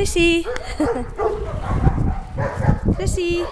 Chrissy. Chrissy.